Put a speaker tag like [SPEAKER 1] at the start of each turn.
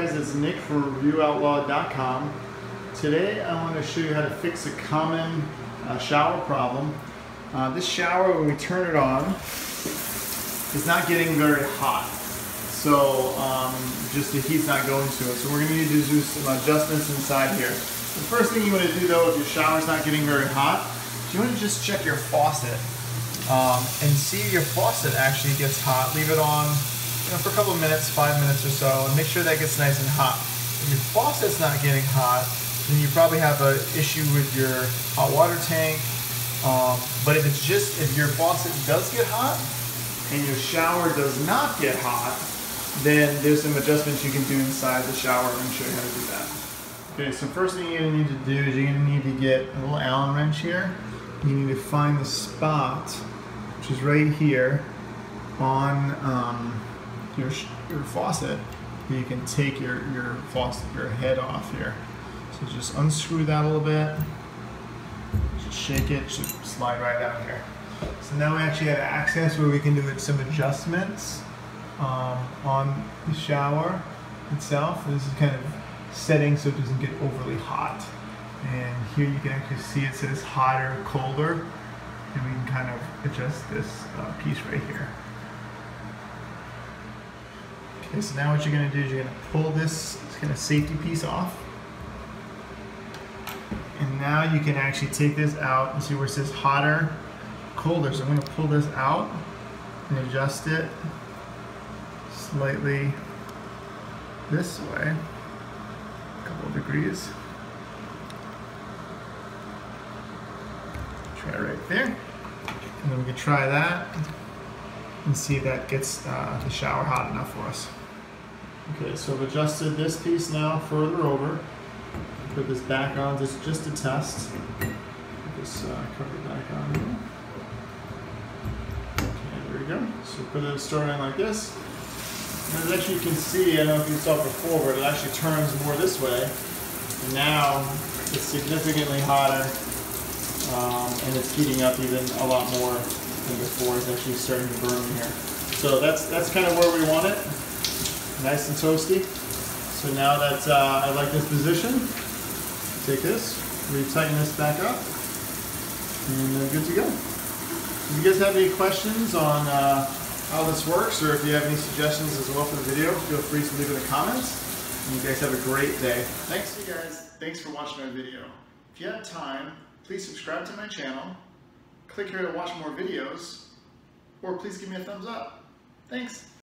[SPEAKER 1] for ReviewOutlaw.com. Today I want to show you how to fix a common uh, shower problem. Uh, this shower, when we turn it on, is not getting very hot. So um, just the heat's not going to it. So we're going to need to do some adjustments inside here. The first thing you want to do though, if your shower's not getting very hot, you want to just check your faucet um, and see if your faucet actually gets hot. Leave it on you know, for a couple of minutes, five minutes or so, and make sure that gets nice and hot. If your faucet's not getting hot, then you probably have an issue with your hot water tank. Um, but if it's just, if your faucet does get hot and your shower does not get hot, then there's some adjustments you can do inside the shower. I'm show you how to do that. Okay, so first thing you're to need to do is you're going to need to get a little Allen wrench here. You need to find the spot, which is right here on um, your, your faucet. You can take your, your faucet, your head off here. So just unscrew that a little bit. Just shake it, should slide right out here. So now we actually have access where we can do some adjustments um, on the shower itself. This is kind of setting so it doesn't get overly hot. And here you can actually see it says hotter, colder, and we can kind of adjust this uh, piece right here. Okay, so now what you're going to do is you're going to pull this kind of safety piece off. And now you can actually take this out and see where it says hotter, colder. So I'm going to pull this out and adjust it slightly this way, a couple of degrees. Try right there. And then we can try that and see if that gets uh, the shower hot enough for us. Okay, so I've adjusted this piece now further over. Put this back on, just, just to test. Put this uh, cover back on here. Okay, there we go. So put it starting like this. And as actually you can see, I don't know if you saw it before, but it actually turns more this way. And now it's significantly hotter um, and it's heating up even a lot more than before. It's actually starting to burn here. So that's that's kind of where we want it nice and toasty. So now that uh, I like this position, take this, retighten this back up, and then good to go. If you guys have any questions on uh, how this works, or if you have any suggestions as well for the video, feel free to leave in the comments. And you guys have a great day. Thanks you guys. Thanks for watching my video. If you have time, please subscribe to my channel, click here to watch more videos, or please give me a thumbs up. Thanks.